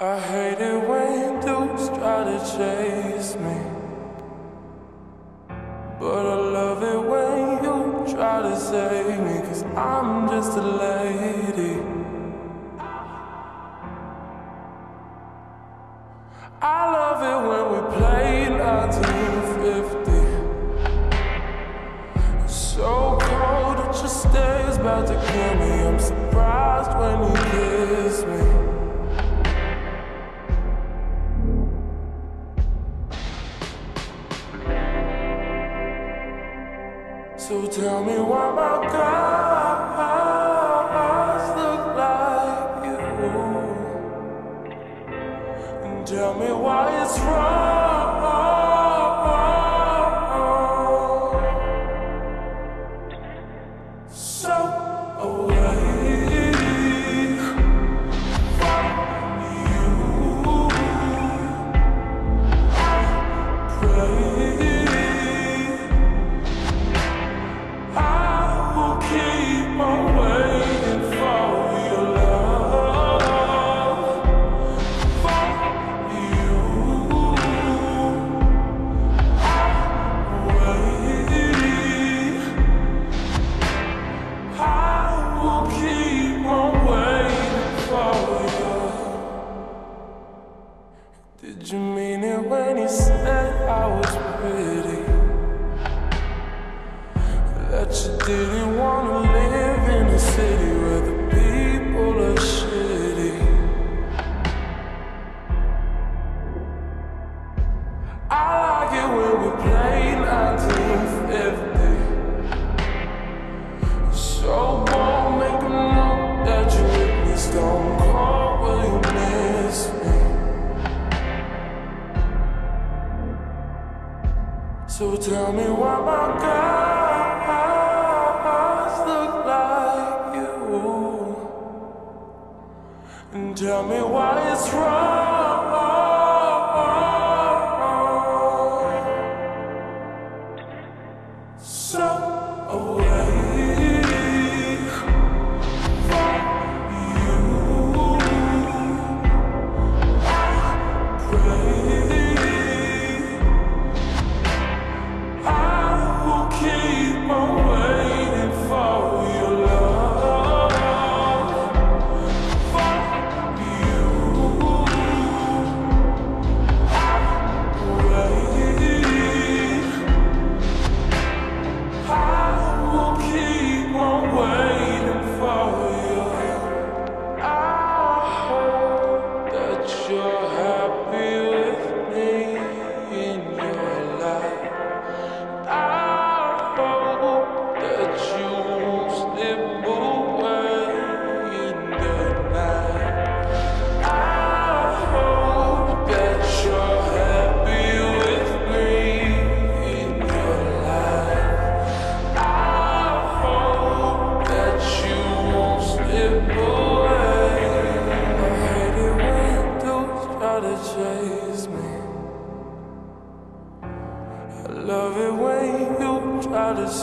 I hate it when dudes try to chase me. But I love it when you try to save me, cause I'm just a lady. I love it when we play 1950. It's So cold, it just stays about to kill me. I'm surprised when you kiss me. So tell me why my guys look like you. And tell me why it's wrong. Keep on So tell me why my guys look like you. And tell me why it's wrong.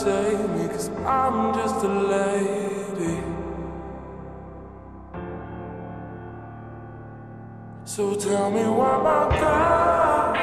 Save me, cause I'm just a lady. So tell me why my God